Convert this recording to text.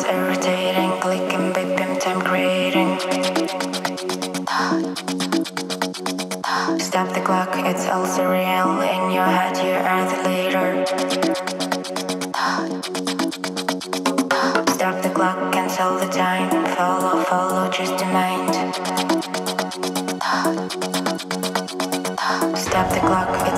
minds irritating, clicking BPM time creating. Stop the clock, it's all surreal. In your head, you are the leader. Stop the clock, cancel the time. Follow, follow, just a mind. Stop the clock.